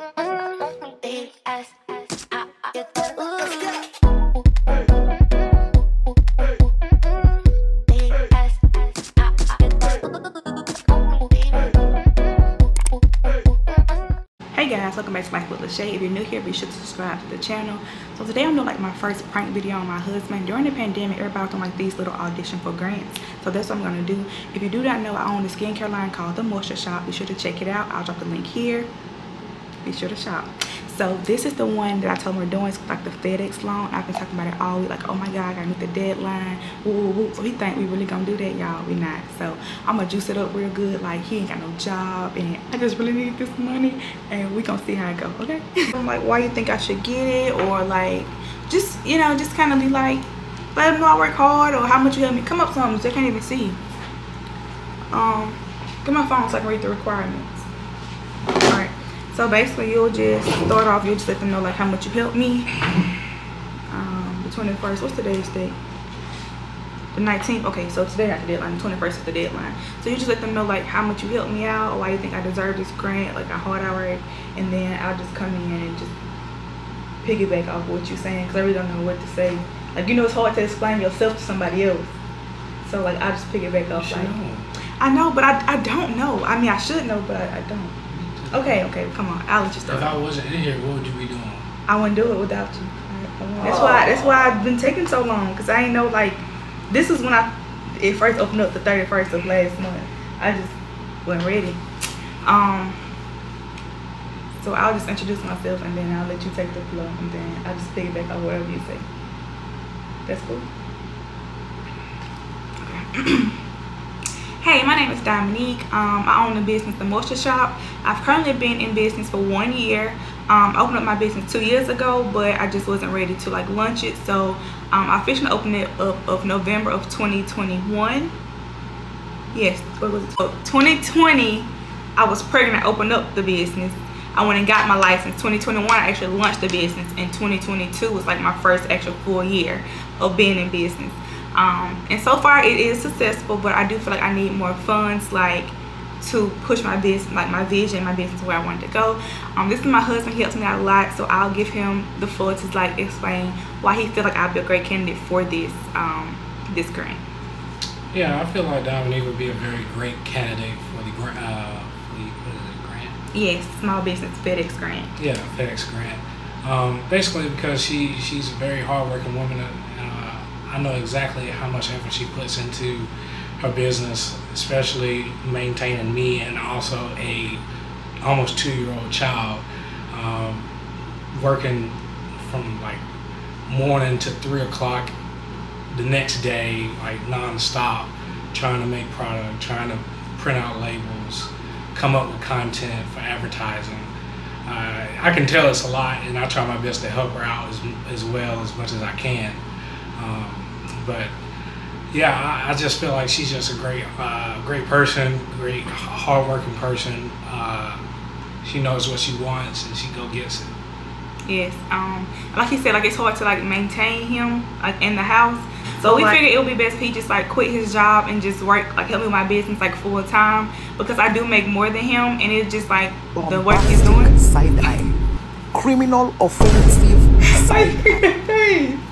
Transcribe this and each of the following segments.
Hey guys, welcome back to Life with La'Sha. If you're new here, be sure to subscribe to the channel. So today I'm doing like my first prank video on my husband. During the pandemic, everybody was doing like these little audition for grants. So that's what I'm gonna do. If you do not know, I own a skincare line called The Moisture Shop. Be sure to check it out. I'll drop the link here. Be sure to shop. So this is the one that I told him we're doing. It's like the FedEx loan. I've been talking about it all week. Like, oh my God, I meet the deadline. Woo, woo, woo. So he think we really gonna do that, y'all. We not. So I'm gonna juice it up real good. Like he ain't got no job, and I just really need this money, and we gonna see how it go. Okay? I'm like, why you think I should get it, or like, just you know, just kind of be like, let them know I work hard, or how much you help me. Come up something. They can't even see. Um, get my phone so I can read the requirements. So basically, you'll just start off. You'll just let them know like how much you helped me. Um, the 21st. What's today's date? The 19th. Okay, so today after the deadline. The 21st is the deadline. So you just let them know like how much you helped me out, or why you think I deserve this grant, like how hard I work, and then I'll just come in and just piggyback off what you're saying, cause I really don't know what to say. Like you know, it's hard to explain yourself to somebody else. So like I just piggyback off. Like, I know, but I, I don't know. I mean, I should know, but I, I don't. Okay, okay, come on. I'll let you start. If I wasn't in here, what would you be doing? I wouldn't do it without you. I- I wouldn't. That's why. That's why I've been taking so long, cause I ain't know like, this is when I it first opened up the 31st of last month. I just wasn't ready. Um. So I'll just introduce myself and then I'll let you take the floor and then I'll just piggyback on whatever you say. That's cool. Okay. Hey, my name is Dominique. Um, I own the business The Moisture Shop. I've currently been in business for one year. Um, I opened up my business two years ago, but I just wasn't ready to like launch it. So um, I officially opened it up of November of 2021. Yes, what was it? So 2020, I was pregnant. I opened up the business. I went and got my license. 2021, I actually launched the business. And 2022 was like my first actual full year of being in business um and so far it is successful but i do feel like i need more funds like to push my business like my vision my business where i wanted to go um this is my husband he helps me out a lot so i'll give him the floor to like explain why he feel like i'd be a great candidate for this um this grant Yeah, I feel like Dominique would be a very great candidate for the grant. Uh, for the, is it, grant? yes small business fedex grant Yeah, FedEx grant. Um, basically, because she she's a very hardworking woman. I know exactly how much effort she puts into her business, especially maintaining me and also a almost two year old child. Um, working from like morning to three o'clock the next day, like nonstop, trying to make product, trying to print out labels, come up with content for advertising. Uh, I can tell it's a lot, and I try my best to help her out as, as well as much as I can. Um, but yeah, I, I just feel like she's just a great, uh, great person, great hardworking person. Uh, she knows what she wants, and she go gets it. yes um like he said like it's hard to like maintain him like in the house so we Like- figured it would be best if he just like quit his job and just work like help me with my business like full time because I do make more than him and it's just like the work he's doing. Side eye. Criminal offensive side hey, stop.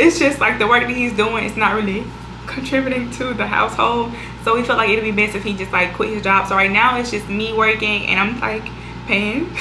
It's just like the work that he's doing is not really contributing to the household. So we felt like it'd be best if he just like quit his job. So right now it's just me working and I'm like paying.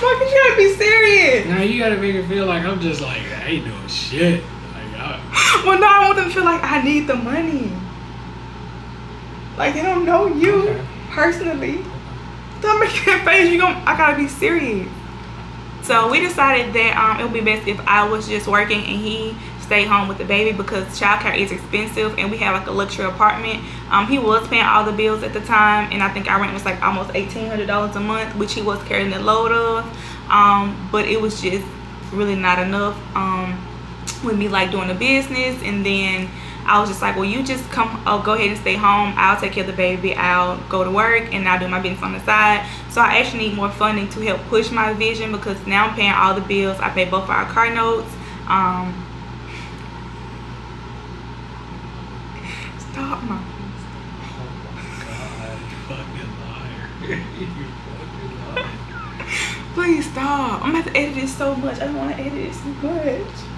Why could you gotta be serious? Now you gotta make it feel like I'm just like I ain't doing shit. Like I, Well, no, I want them to feel like I need the money. Like they don't know you Okay. personally. Don't make that face. You gon' I gotta be serious. So we decided that um, it would be best if I was just working and he stayed home with the baby because childcare is expensive and we have like a luxury apartment. Um, he was paying all the bills at the time and I think our rent was like almost eighteen hundred dollars a month, which he was carrying the load of. Um, but it was just really not enough. Um, with me like doing the business and then I was just like, well, you just come, oh, go ahead and stay home. I'll take care of the baby. I'll go to work and I'll do my business on the side. So I actually need more funding to help push my vision because now I'm paying all the bills. I pay both of our car notes. Um, stop. Oh my God. Fucking liar. You fucking liar. Please stop. I'm about to edit this so much. I don't want to edit it so much.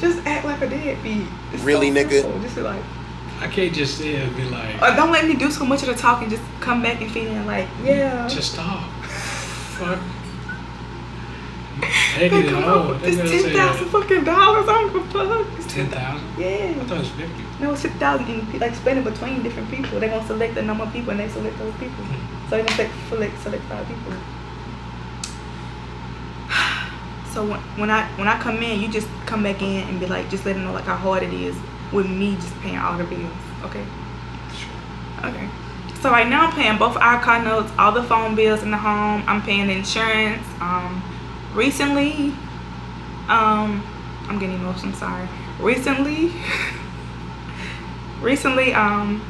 Just act like a deadbeat. It's Really, so nigga? simple. Just be like, I can't just say it and be like, uh, don't let me do so much of the talking. Just come back and feeling like, yeah. just stop. Fuck. They They did it come all. up with this gonna ten say thousand that. fucking dollars. I don't give a fuck. It's Ten thousand? Yeah. I thought it was fifty. No, it's fifty thousand like spend it between different people. They're gonna select the number of people and they select those people. So they're gonna select select, select five people. So when, when I when I come in, you just come back in and be like, just let them know like how hard it is with me just paying all the bills. Okay. Sure. Okay. So right now I'm paying both our car notes, all the phone bills in the home. I'm paying the insurance. Um, recently, um, I'm getting emotional. Sorry. Recently, recently, um,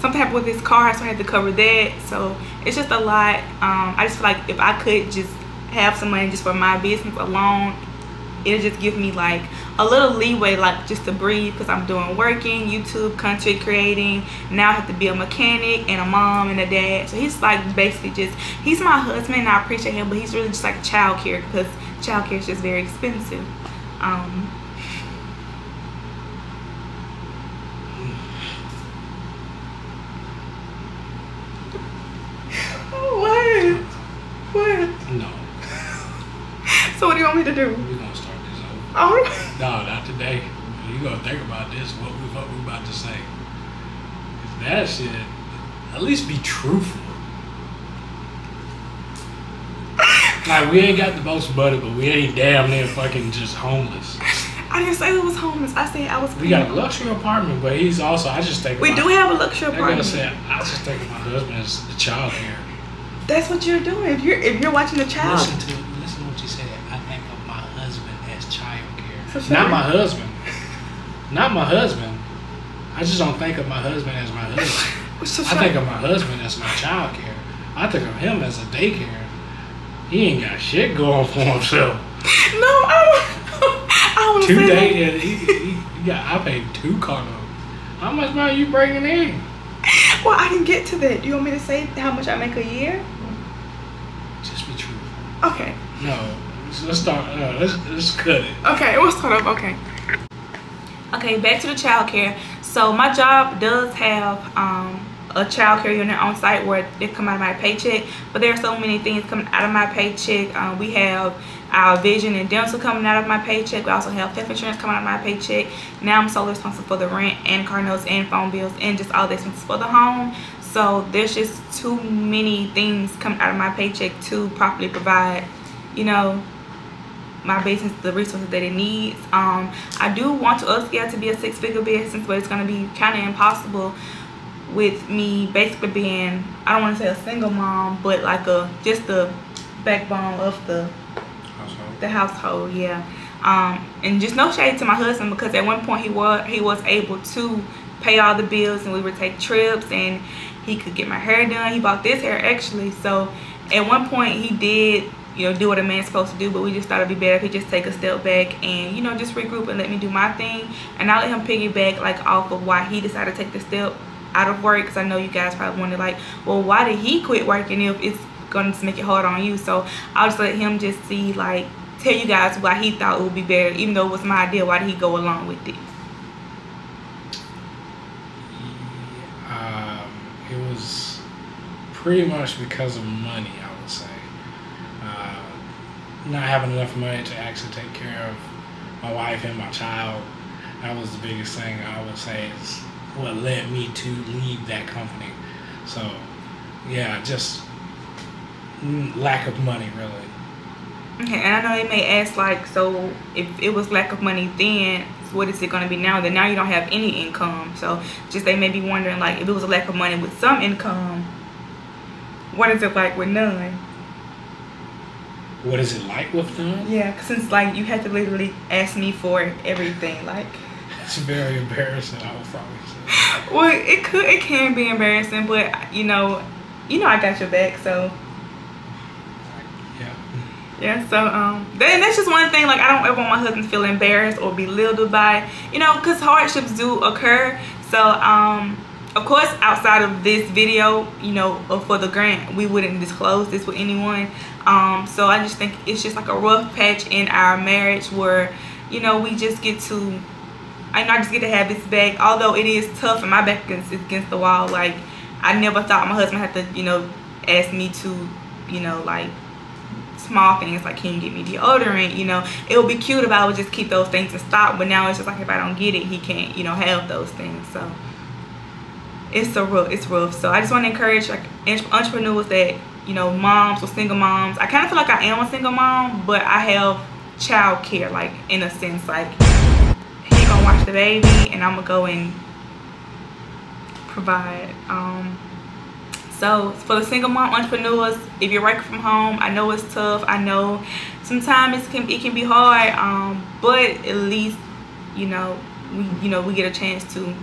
something happened with this car, so I had to cover that. So it's just a lot. Um, I just feel like if I could just have some money just for my business alone, it'll just give me like a little leeway like just to breathe because i'm doing working youtube content creating. Now i have to be a mechanic and a mom and a dad. So he's like basically just he's my husband and i appreciate him but he's really just like a child care because child care is just very expensive. Um what what No. So what do you want me to do We're gonna start this over. oh No, not today. You gonna think about this, what we what we about to say? If that shit, at least be truthful. Like we ain't got the most money, but we ain't damn near fucking just homeless. I didn't say we was homeless. I said I was. We got a luxury apartment, but he's also I just think We about, do have a luxury apartment. say I just think of my husband as the child here. That's what you're doing. If you're if you're watching the child, Listen to listen to what you said. I think of my husband as So Not my husband. Not my husband. I just don't think of my husband as my husband. I think of my husband as my child care. I think of him as a daycare. He ain't got shit going for himself. no, I don't. I don't wanna Two say that. day, he, he, he got. I paid two car notes. How much money you bringing in? Well, I didn't get to that. Do you want me to say how much I make a year? Just be true. Okay. No, let's, let's start. Uh, let's let's cut it. Okay, we'll start up. Okay. Okay, back to the child care. So my job does have um, a child care unit on site where they come out of my paycheck, but there are so many things coming out of my paycheck. Uh, we have our vision and dental coming out of my paycheck. We also have health insurance coming out of my paycheck. Now I'm solely responsible for the rent and car notes and phone bills and just all the expenses for the home. So there's just too many things coming out of my paycheck to properly provide, you know, my business the resources that it needs. Um, I do want to upscale to be a six-figure business, but it's gonna be kind of impossible with me basically being I don't want to say a single mom, but like a just the backbone of the Household. the household. Yeah. Um, and just no shade to my husband because at one point he was he was able to pay all the bills and we would take trips and he could get my hair done. He bought this hair actually. So at one point he did you know do what a man's supposed to do but we just thought it'd be better if he just take a step back and you know just regroup and let me do my thing. And i'll let him piggyback like off of why he decided to take the step out of work because i know you guys probably wonder like well why did he quit working if it's going to make it hard on you? So i'll just let him just see like tell you guys why he thought it would be better even though it was my idea why did he go along with it? Um, it was pretty much because of money, I would say. Uh, not having enough money to actually take care of my wife and my child. That was the biggest thing I would say is what led me to leave that company. So, yeah, just lack of money, really. Okay, and I know they may ask like, so if it was lack of money then, what is it going to be now? Then now you don't have any income. So just they may be wondering like, if it was a lack of money with some income, what is it like with none? What is it like with them? Yeah, 'cause since like you had to literally ask me for everything, like, It's very embarrassing, I would probably say. well, it could, it can be embarrassing, but you know, you know, I got your back, so Yeah. Yeah, so um, then that's just one thing. Like, I don't ever want my husband to feel embarrassed or belittled by, you know, because hardships do occur. So um, of course, outside of this video, you know, for the grant, we wouldn't disclose this with anyone. Um, so I just think it's just like a rough patch in our marriage where, you know, we just get to, I know I just get to have this back. Although it is tough and my back against, against the wall. Like, I never thought my husband had to, you know, ask me to, you know, like, small things like can you get me deodorant you know it would be cute if i would just keep those things in stock but now it's just like if i don't get it he can't you know have those things so it's a rough it's rough so i just want to encourage like entrepreneurs that you know moms or single moms i kind of feel like i am a single mom but i have child care like in a sense like he gonna watch the baby and i'm gonna go and provide um so for the single mom entrepreneurs if you're working from home i know it's tough i know sometimes it can it can be hard um but at least you know we you know we get a chance to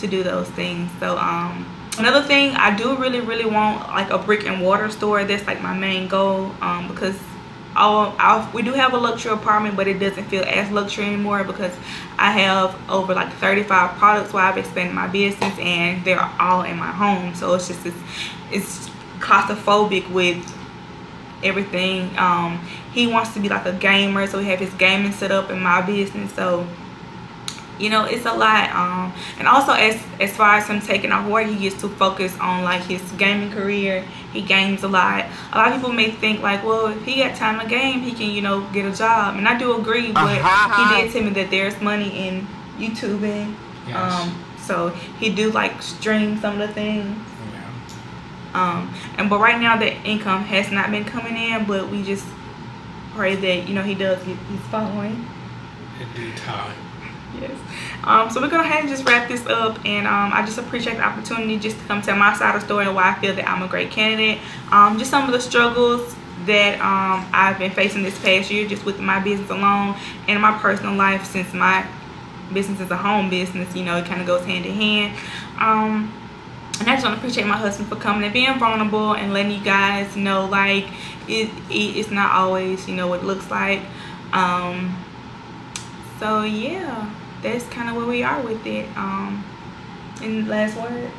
to do those things. So um another thing i do really really want like a brick and mortar store. That's like my main goal um because I'll, we do have a luxury apartment but it doesn't feel as luxury anymore because I have over like 35 products while I've expanded my business and they're all in my home. So it's just it's, it's claustrophobic with everything. Um, he wants to be like a gamer so we have his gaming set up in my business. So you know it's a lot um and also as as far as him taking off work he gets to focus on like his gaming career he games a lot a lot of people may think like well if he got time to game he can you know get a job and i do agree but uh-huh. he did tell me that there's money in youtubing yes. um so he do like stream some of the things yeah. um and but right now the income has not been coming in but we just pray that you know he does get his following in due time yes. Um, so we're gonna have to just wrap this up and um, i just appreciate the opportunity just to come tell my side of the story and why i feel that i'm a great candidate. Um, just some of the struggles that um, i've been facing this past year just with my business alone and my personal life since my business is a home business you know it kind of goes hand in hand. Um, and I just want to appreciate my husband for coming and being vulnerable and letting you guys know like it, it it's not always you know what it looks like. Um, so yeah that's kind of where we are with it um in last word?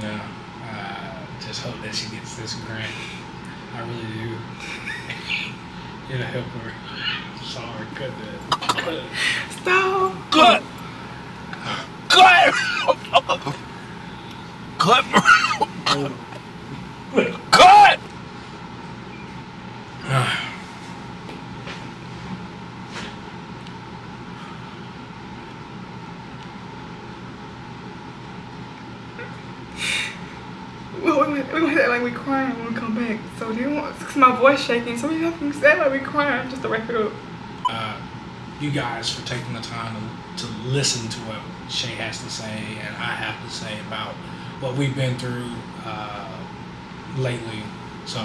No uh just hope that she gets this grant. I really do. It'll help her. Sorry cut that. Stop. Cut. Cut. Cut cut like we crying when we come back. So do you want, cause my voice shaking, so we have to say like we crying just to wrap it up. Uh, you guys for taking the time to, to listen to what Shay has to say and I have to say about what we've been through uh, lately. So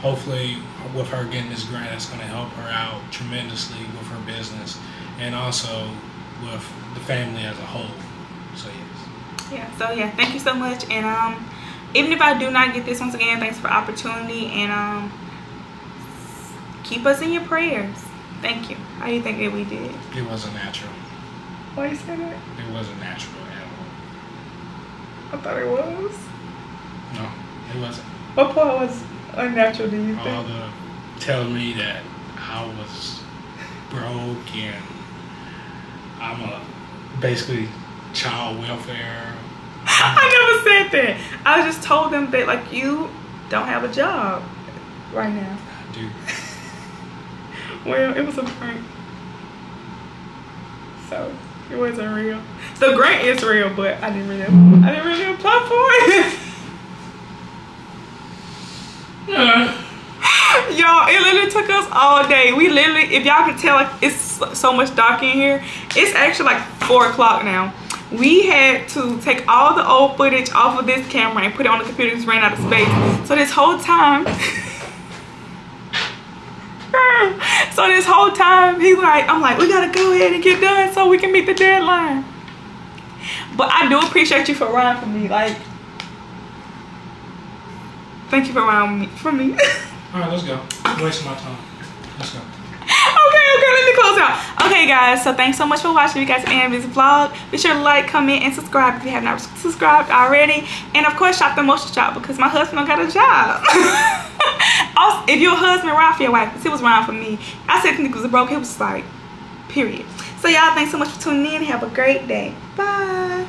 hopefully with her getting this grant, it's going to help her out tremendously with her business and also with the family as a whole. So yes. Yeah. So yeah, thank you so much, and um, even if I do not get this once again, thanks for opportunity and um keep us in your prayers. Thank you. How do you think that we did? It wasn't natural. Why you say that? It wasn't natural at all. I thought it was. No, it wasn't. What part was unnatural do you all think? All the telling me that I was broke and I'm a basically child welfare I never said that. I just told them that like you don't have a job right now. I do. well, it was a prank. So it wasn't real. The grant is real, but I didn't really I didn't really apply for it. yeah. y'all it literally took us all day we literally if y'all can tell like it's so much dark in here it's actually like four o'clock now we had to take all the old footage off of this camera and put it on the computer because ran out of space. So this whole time, so this whole time, he's like, I'm like, we gotta go ahead and get done so we can meet the deadline. But I do appreciate you for riding for me. Like, thank you for riding for me. All right, let's go. Wasting my time. Let's go close out. Okay, guys. So thanks so much for watching. You guys and this vlog, be sure to like, comment, and subscribe if you have not subscribed already. And of course, shop the Moisture Shop because my husband got a job. also, if your husband ride for your wife, it was wrong for me. I said nigga was broke. He was like, period. So y'all, thanks so much for tuning in. Have a great day. Bye.